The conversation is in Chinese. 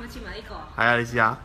咪？係啊，你試下。